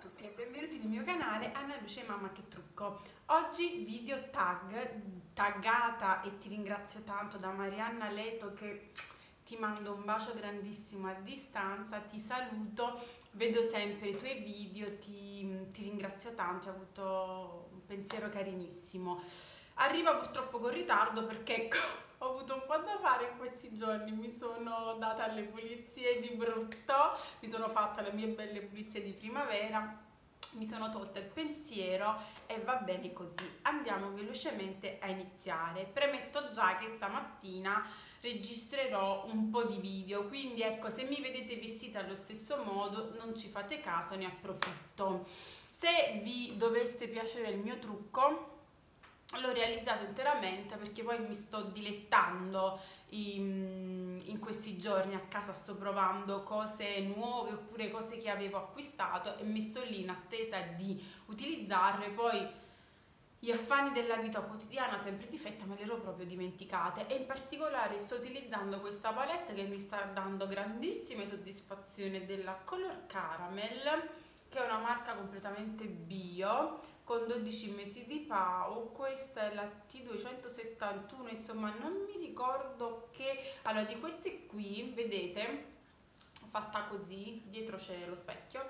tutti e benvenuti nel mio canale Anna Luce Mamma che trucco. Oggi video tag, taggata e ti ringrazio tanto da Marianna Leto che ti mando un bacio grandissimo a distanza, ti saluto, vedo sempre i tuoi video, ti, ti ringrazio tanto, hai avuto un pensiero carinissimo. Arriva purtroppo con ritardo perché ecco, ho avuto un po' da fare in questi giorni, mi sono data alle pulizie di brutto, mi sono fatta le mie belle pulizie di primavera, mi sono tolta il pensiero e va bene così. Andiamo velocemente a iniziare. Premetto già che stamattina registrerò un po' di video, quindi ecco se mi vedete vestita allo stesso modo non ci fate caso, ne approfitto. Se vi dovesse piacere il mio trucco, l'ho realizzato interamente perché poi mi sto dilettando in, in, questi giorni a casa sto provando cose nuove oppure cose che avevo acquistato e mi sto lì in attesa di utilizzarle. Poi gli affani della vita quotidiana sempre di fretta me le ero proprio dimenticate e in particolare sto utilizzando questa palette che mi sta dando grandissime soddisfazioni della Color Caramel che è una marca completamente bio con 12 mesi di PAO, questa è la T271, insomma non mi ricordo che, allora di queste qui, vedete, fatta così, dietro c'è lo specchio,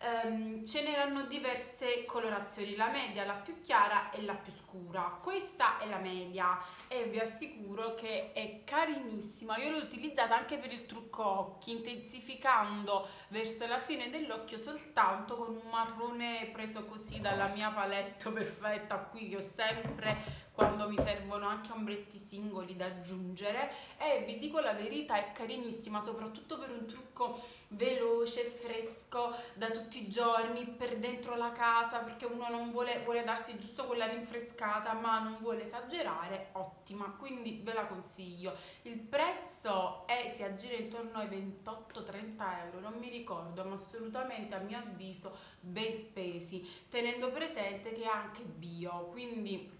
Um, ce n'erano diverse colorazioni, la media, la più chiara e la più scura. Questa è la media e vi assicuro che è carinissima. Io l'ho utilizzata anche per il trucco occhi, intensificando verso la fine dell'occhio soltanto con un marrone preso così dalla mia palette perfetta qui che ho sempre quando mi servono anche ombretti singoli da aggiungere. E vi dico la verità è carinissima soprattutto per un trucco veloce, fresco da tutti i giorni per dentro la casa perché uno non vuole, vuole darsi giusto quella rinfrescata ma non vuole esagerare ottima. Quindi ve la consiglio. Il prezzo è, si aggira intorno ai 28-30 euro non mi ricordo ma assolutamente a mio avviso ben spesi tenendo presente che è anche bio. Quindi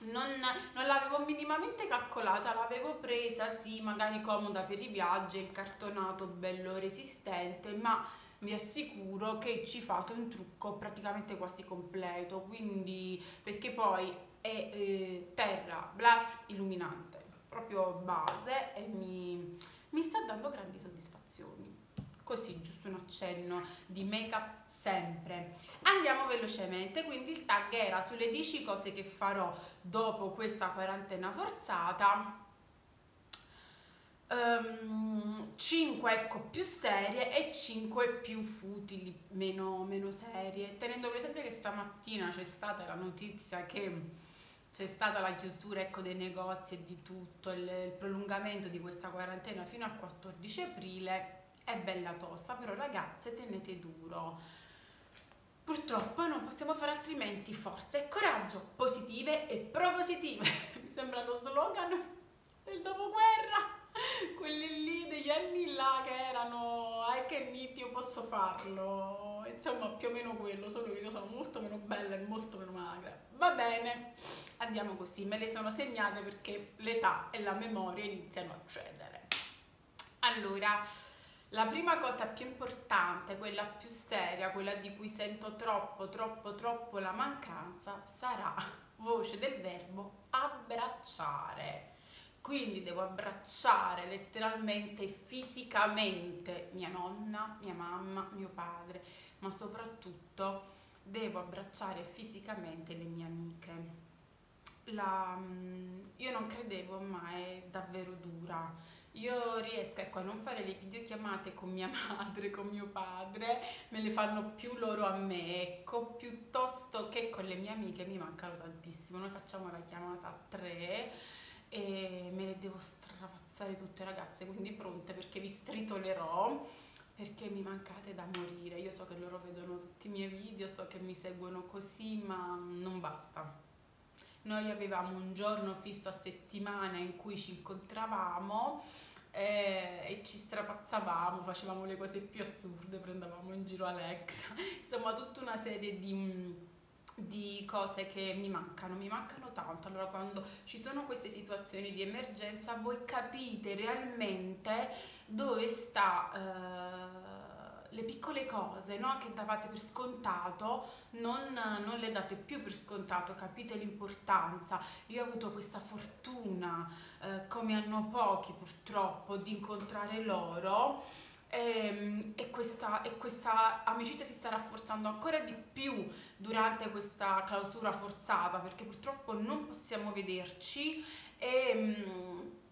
non, non l'avevo minimamente calcolata, l'avevo presa, sì, magari comoda per i viaggi, incartonato, bello resistente, ma vi assicuro che ci fate un trucco praticamente quasi completo, quindi perché poi è eh, terra, blush illuminante, proprio base e mi, mi sta dando grandi soddisfazioni. Così, giusto un accenno di make up sempre. Andiamo velocemente, quindi il tag era sulle 10 cose che farò dopo questa quarantena forzata. Um, 5 ecco più serie e 5 più futili, meno, meno serie. Tenendo presente che stamattina c'è stata la notizia che c'è stata la chiusura ecco, dei negozi e di tutto, il, il prolungamento di questa quarantena fino al 14 aprile, è bella tosta, però ragazze tenete duro Purtroppo non possiamo fare altrimenti, forza e coraggio, positive e propositive. Mi sembra lo slogan del dopoguerra, quelli lì degli anni là che erano ai che niti io posso farlo. Insomma, più o meno quello, solo che io sono molto meno bella e molto meno magra. Va bene, andiamo così, me le sono segnate perché l'età e la memoria iniziano a cedere. Allora, la prima cosa più importante, quella più seria, quella di cui sento troppo, troppo, troppo la mancanza, sarà voce del verbo abbracciare. Quindi devo abbracciare letteralmente, fisicamente mia nonna, mia mamma, mio padre, ma soprattutto devo abbracciare fisicamente le mie amiche. La, mm, io non credevo, ma è davvero dura io riesco ecco, a non fare le videochiamate con mia madre, con mio padre, me le fanno più loro a me, ecco, piuttosto che con le mie amiche mi mancano tantissimo. Noi facciamo la chiamata a tre e me le devo strapazzare tutte ragazze, quindi pronte perché vi stritolerò perché mi mancate da morire. Io so che loro vedono tutti i miei video, so che mi seguono così, ma non basta. Noi avevamo un giorno fisso a settimana in cui ci incontravamo e, e ci strapazzavamo, facevamo le cose più assurde, prendevamo in giro Alexa, insomma tutta una serie di di cose che mi mancano, mi mancano tanto. Allora quando ci sono queste situazioni di emergenza voi capite realmente dove sta eh, le piccole cose no? che davate per scontato non, non, le date più per scontato, capite l'importanza. Io ho avuto questa fortuna, eh, come hanno pochi purtroppo, di incontrare loro e, ehm, e, questa, e questa amicizia si sta rafforzando ancora di più durante questa clausura forzata perché purtroppo non possiamo vederci e mm,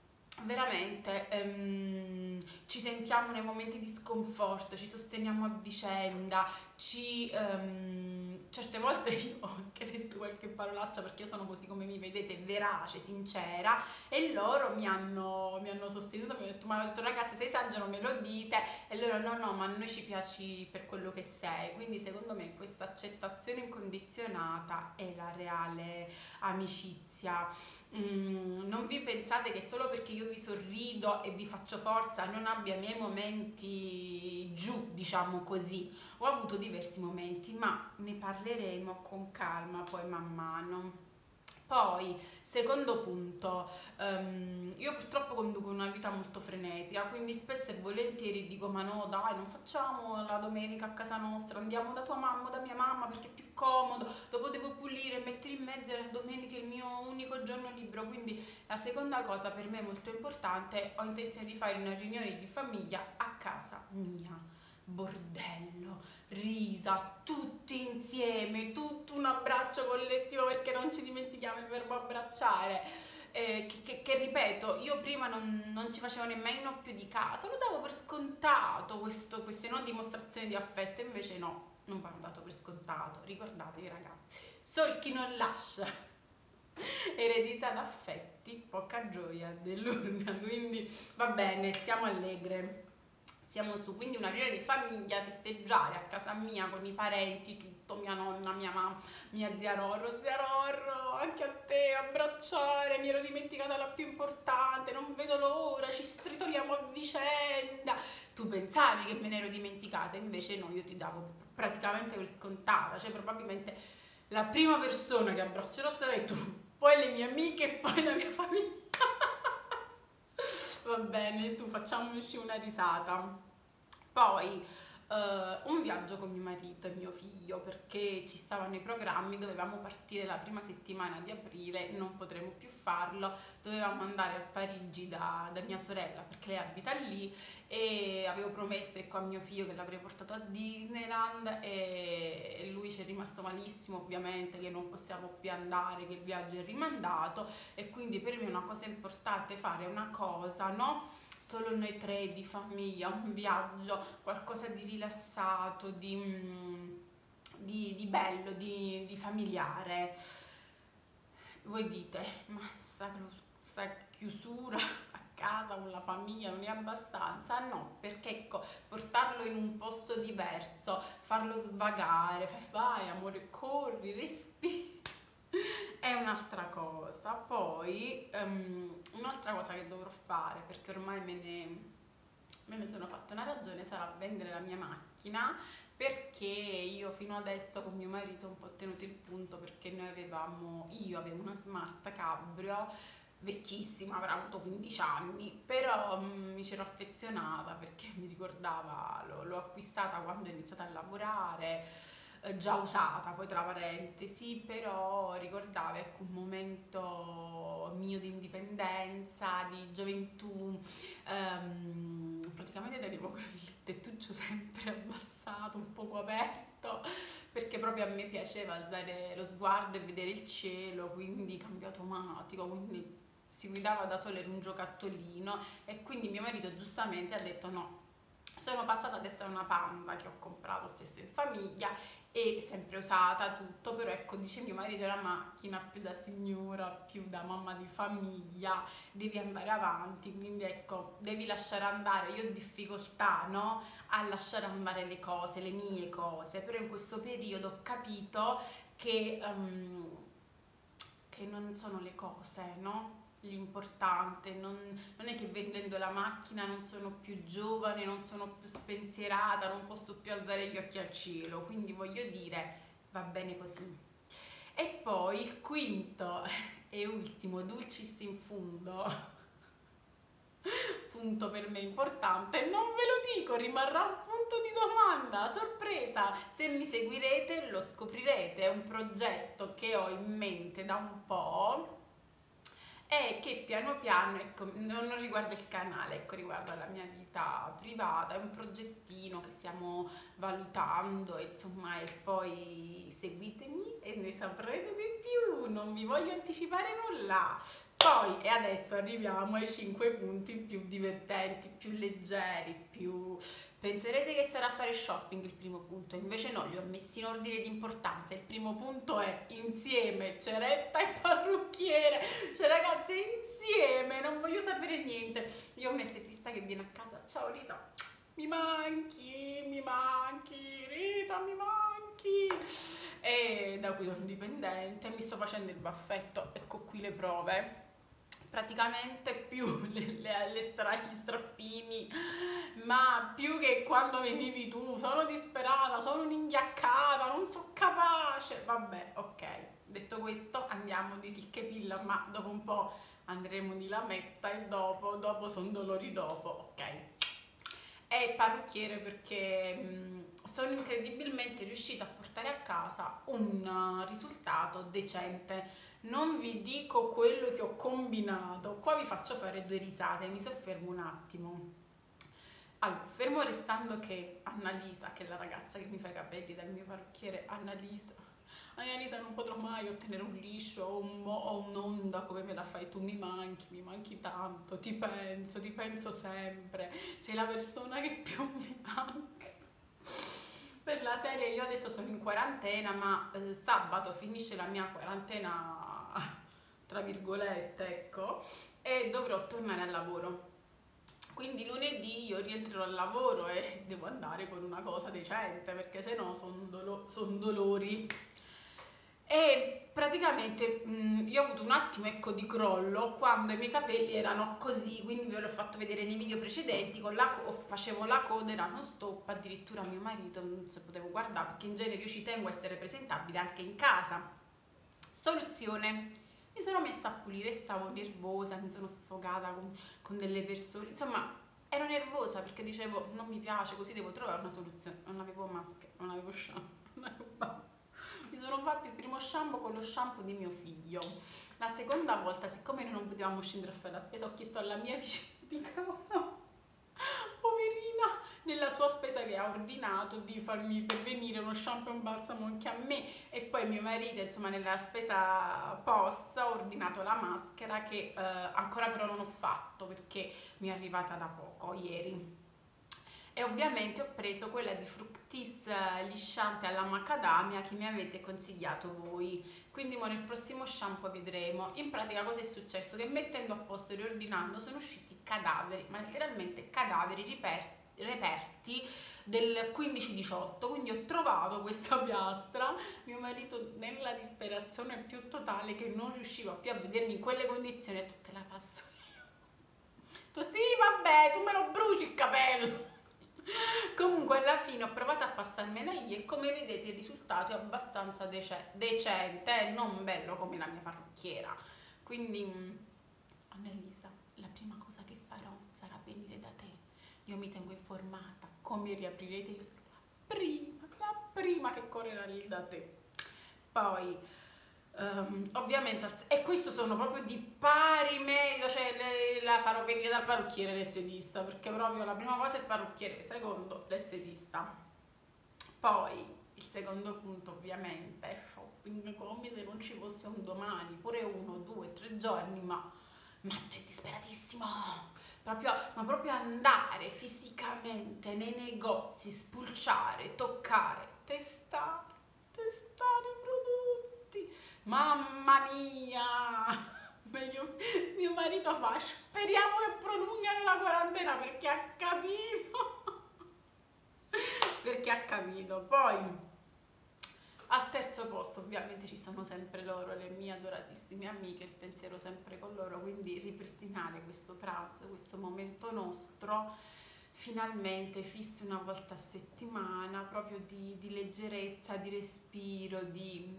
veramente ehm, ci sentiamo nei momenti di sconforto, ci sosteniamo a vicenda, ci, ehm, certe volte io ho anche detto qualche parolaccia perché io sono così come mi vedete, verace, sincera e loro mi hanno, mi hanno sostenuto, mi hanno detto ma ragazzi se esagero me lo dite e loro no no ma noi ci piaci per quello che sei, quindi secondo me questa accettazione incondizionata è la reale amicizia Mm, non vi pensate che solo perché io vi sorrido e vi faccio forza non abbia i miei momenti giù, diciamo così. Ho avuto diversi momenti, ma ne parleremo con calma poi man mano. Poi, secondo punto, um, io purtroppo conduco una vita molto frenetica, quindi spesso e volentieri dico ma no dai non facciamo la domenica a casa nostra, andiamo da tua mamma, da mia mamma perché è più comodo, dopo devo pulire, mettere in mezzo la domenica il mio unico giorno libero, quindi la seconda cosa per me molto importante, ho intenzione di fare una riunione di famiglia a casa mia bordello, risa, tutti insieme, tutto un abbraccio collettivo perché non ci dimentichiamo il verbo abbracciare. Eh, che, che, che, ripeto, io prima non, non, ci facevo nemmeno più di caso, lo davo per scontato questo, queste non dimostrazioni di affetto, invece no, non vanno dato per scontato. Ricordatevi ragazzi, sol chi non lascia eredità d'affetti, poca gioia dell'urna, quindi va bene, stiamo allegre siamo su, quindi una riunione di famiglia, festeggiare a casa mia con i parenti, tutto, mia nonna, mia mamma, mia zia Rorro, zia Rorro, anche a te, abbracciare, mi ero dimenticata la più importante, non vedo l'ora, ci stritoliamo a vicenda. Tu pensavi che me ne ero dimenticata, invece no, io ti davo praticamente per scontata, cioè probabilmente la prima persona che abbraccerò sarai tu, poi le mie amiche e poi la mia famiglia. Va bene, su, facciamoci una risata. Poi uh, un viaggio con mio marito e mio figlio perché ci stavano i programmi, dovevamo partire la prima settimana di aprile, non potremo più farlo, dovevamo andare a Parigi da, da mia sorella perché lei abita lì e avevo promesso ecco, a mio figlio che l'avrei portato a Disneyland e lui ci è rimasto malissimo ovviamente che non possiamo più andare, che il viaggio è rimandato e quindi per me è una cosa importante fare una cosa, no? Solo noi tre di famiglia, un viaggio, qualcosa di rilassato, di, mm, di, di bello, di, di, familiare. Voi dite, ma sta, sta chiusura casa, con la famiglia, non è abbastanza? No, perché ecco, portarlo in un posto diverso, farlo svagare, fai vai amore, corri, respiri, è un'altra cosa. Poi, um, un'altra cosa che dovrò fare, perché ormai me ne, me ne sono fatta una ragione, sarà vendere la mia macchina, perché io fino adesso con mio marito ho un po' tenuto il punto perché noi avevamo, io avevo una smart cabrio vecchissima, avrà avuto 15 anni, però mm, mi c'ero affezionata perché mi ricordava, l'ho acquistata quando ho iniziato a lavorare, già usata, poi tra parentesi, però ricordava ecco, un momento mio di indipendenza, di gioventù, ehm, praticamente tenevo il tettuccio sempre abbassato, un poco aperto, perché proprio a me piaceva alzare lo sguardo e vedere il cielo, quindi cambio automatico, quindi si guidava da sola in un giocattolino e quindi mio marito giustamente ha detto no, sono passata adesso a una panda che ho comprato stesso in famiglia e sempre usata tutto, però ecco dice mio marito è una macchina più da signora, più da mamma di famiglia, devi andare avanti, quindi ecco devi lasciare andare, io ho difficoltà no? a lasciare andare le cose, le mie cose, però in questo periodo ho capito che, um, che non sono le cose, no? L'importante, non, non, è che vendendo la macchina non sono più giovane, non sono più spensierata, non posso più alzare gli occhi al cielo, quindi voglio dire va bene così. E poi il quinto e ultimo, dulcis in fundo, punto per me importante, non ve lo dico, rimarrà un punto di domanda, sorpresa. Se mi seguirete lo scoprirete, è un progetto che ho in mente da un po' e che piano piano, ecco, non riguarda il canale, ecco, riguarda la mia vita privata, è un progettino che stiamo valutando, insomma, e poi seguitemi e ne saprete di più, non vi voglio anticipare nulla. Poi, e adesso arriviamo ai 5 punti più divertenti, più leggeri, più... Penserete che sarà fare shopping il primo punto, invece no, li ho messi in ordine di importanza. Il primo punto è insieme, ceretta e parrucchiere. Cioè ragazzi, insieme, non voglio sapere niente. Io ho messo Tista che viene a casa. Ciao Rita, mi manchi, mi manchi, Rita, mi manchi. E da qui sono dipendente, mi sto facendo il baffetto, ecco qui le prove praticamente più le, le, le stra, gli strappini, ma più che quando venivi tu, sono disperata, sono un'inghiaccata, non so capace, vabbè, ok. Detto questo andiamo di silchepilla, ma dopo un po' andremo di lametta e dopo, dopo sono dolori dopo, ok. E parrucchiere perché mh, sono incredibilmente riuscita a portare a casa un risultato decente non vi dico quello che ho combinato, qua vi faccio fare due risate, mi soffermo un attimo. Allora, fermo restando che Annalisa, che è la ragazza che mi fa i capelli dal mio parrucchiere, Annalisa, Annalisa non potrò mai ottenere un liscio o, un o un'onda come me la fai tu, mi manchi, mi manchi tanto, ti penso, ti penso sempre, sei la persona che più mi manca. Per la serie io adesso sono in quarantena, ma eh, sabato finisce la mia quarantena tra virgolette, ecco, e dovrò tornare al lavoro. Quindi lunedì io rientrerò al lavoro e devo andare con una cosa decente perché se no sono dolo son dolori. E praticamente mh, io ho avuto un attimo ecco di crollo quando i miei capelli erano così, quindi ve l'ho fatto vedere nei video precedenti, la facevo la coda, erano stop, addirittura mio marito non si potevo guardare perché in genere io ci tengo a essere presentabile anche in casa. Soluzione, mi sono messa a pulire, stavo nervosa, mi sono sfogata con, con delle persone, insomma ero nervosa perché dicevo non mi piace, così devo trovare una soluzione, non avevo maschera, non avevo shampoo, non avevo... mi sono fatto il primo shampoo con lo shampoo di mio figlio, la seconda volta siccome noi non potevamo scendere a fare la spesa ho chiesto alla mia vicina di casa nella sua spesa che ha ordinato di farmi pervenire uno shampoo e un balsamo anche a me. E poi mio marito insomma nella spesa post ha ordinato la maschera che eh, ancora però non ho fatto perché mi è arrivata da poco ieri. E ovviamente ho preso quella di Fructis lisciante alla macadamia che mi avete consigliato voi. Quindi nel prossimo shampoo vedremo. In pratica cosa è successo? Che mettendo a posto e riordinando sono usciti cadaveri ma letteralmente cadaveri riperti reperti del 15-18 quindi ho trovato questa piastra mio marito nella disperazione più totale che non riusciva più a vedermi in quelle condizioni e tu te la passo tu sì vabbè tu me lo bruci il capello comunque alla fine ho provato a passarmela io e come vedete il risultato è abbastanza dece decente non bello come la mia parrucchiera. Quindi mm, Annalisa la prima cosa che farò sarà venire da te io mi tengo informata come riaprirete io sono la prima la prima che correrà lì da te. Poi um, ovviamente e questo sono proprio di pari meglio cioè le, la farò venire dal parrucchiere l'estetista perché proprio la prima cosa è il parrucchiere secondo l'estetista. Poi il secondo punto ovviamente è shopping come se non ci fosse un domani pure uno, due, tre giorni ma Matto è disperatissimo proprio, ma proprio andare fisicamente nei negozi, spulciare, toccare, testare, testare i prodotti. Mamma mia! Mio, mio marito fa, speriamo che prolungano la quarantena perché ha capito. perché ha capito. Poi al terzo posto ovviamente ci sono sempre loro, le mie adoratissime amiche, il pensiero sempre con loro, quindi ripristinare questo pranzo, questo momento nostro, finalmente fisso una volta a settimana, proprio di, di leggerezza, di respiro, di,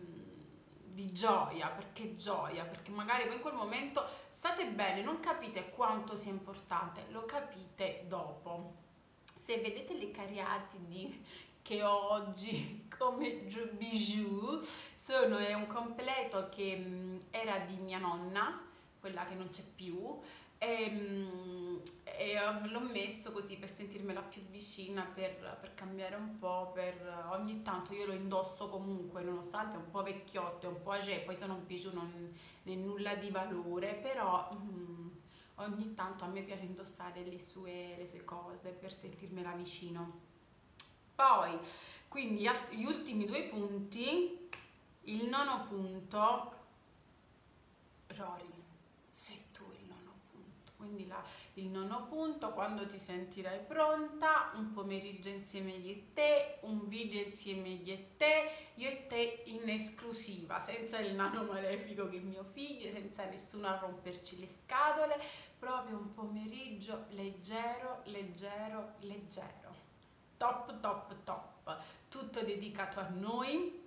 di gioia, perché gioia? Perché magari voi in quel momento state bene, non capite quanto sia importante, lo capite dopo. Se vedete le cariatidi che ho oggi come bijou, sono, è un completo che mh, era di mia nonna, quella che non c'è più, e, mh, e l'ho messo così per sentirmela più vicina, per, per, cambiare un po', per ogni tanto io lo indosso comunque, nonostante è un po' vecchiotto, è un po' agé, poi sono un bijou non è nulla di valore, però mh, ogni tanto a me piace indossare le sue, le sue cose per sentirmela vicino. Poi, quindi gli ultimi due punti, il nono punto, Rory, sei tu il nono punto, quindi la, il nono punto, quando ti sentirai pronta, un pomeriggio insieme io e te, un video insieme io e te, io e te in esclusiva, senza il nano malefico che è mio figlio, senza nessuno a romperci le scatole, proprio un pomeriggio leggero, leggero, leggero top top top. Tutto dedicato a noi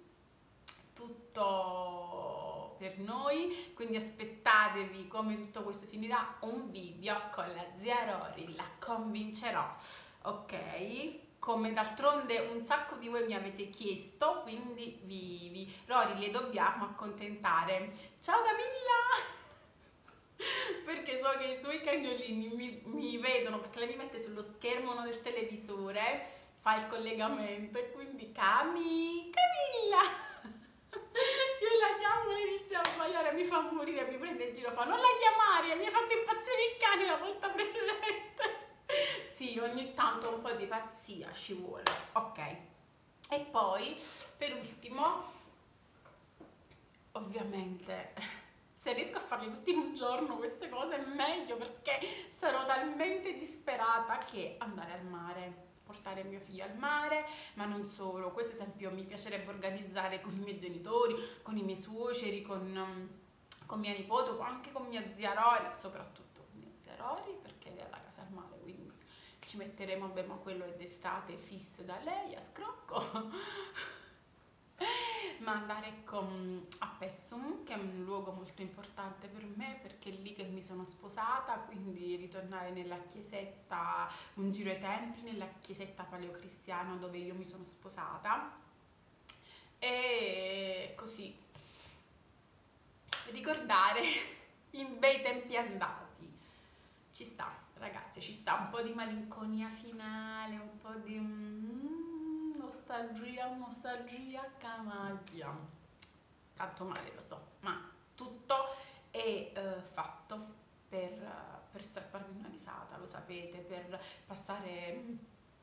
tutto per noi. Quindi aspettatevi come tutto questo finirà un video con la zia Rory. La convincerò ok? Come d'altronde un sacco di voi mi avete chiesto quindi vi, vi Rory le dobbiamo accontentare. Ciao Camilla! Perché so che i suoi cagnolini mi, mi, vedono perché lei mi mette sullo schermo del televisore fa il collegamento e quindi Cami, Camilla. Io la chiamo e inizia a sbagliare mi fa morire mi prende in giro fa non la chiamare mi ha fatto impazzire il cane la volta precedente. Sì ogni tanto un po' di pazzia ci vuole ok. E poi per ultimo ovviamente se riesco a farli tutti in un giorno queste cose è meglio perché sarò talmente disperata che andare al mare portare mio figlio al mare, ma non solo, questo esempio mi piacerebbe organizzare con i miei genitori, con i miei suoceri, con, um, con mia nipote, anche con mia zia Rori, soprattutto con mia zia Rori perché è alla casa al mare, quindi ci metteremo, beh, ma quello è d'estate fisso da lei a scrocco. ma andare con, a Pessum, che è un luogo molto importante per me perché è lì che mi sono sposata, quindi ritornare nella chiesetta, un giro ai templi, nella chiesetta paleocristiana dove io mi sono sposata. E così ricordare i bei tempi andati. Ci sta, ragazzi, ci sta un po' di malinconia finale, un po' di... Mm, nostalgia, nostalgia, canaglia. Tanto male lo so, ma tutto è uh, fatto per, uh, per strapparvi una risata, lo sapete, per passare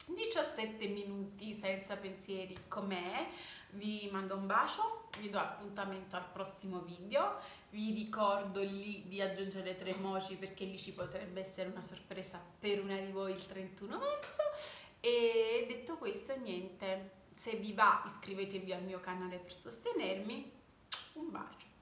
17 minuti senza pensieri com'è. Vi mando un bacio, vi do appuntamento al prossimo video, vi ricordo lì di aggiungere tre emoji perché lì ci potrebbe essere una sorpresa per un arrivo il 31 marzo e detto questo, niente, se vi va iscrivetevi al mio canale per sostenermi. Un bacio.